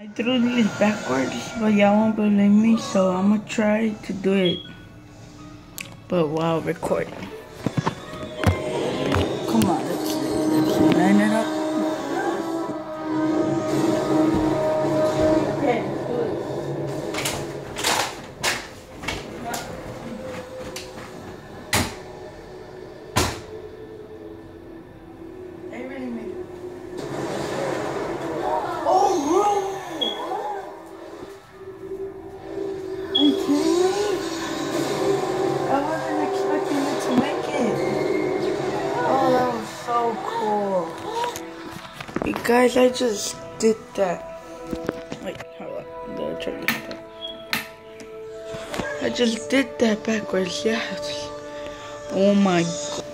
I threw this backwards, but y'all won't believe me, so I'm gonna try to do it, but while recording. Cool. Guys, I just did that. Wait, hold on. The trigger stuff. I just did that backwards, yes. Oh my god.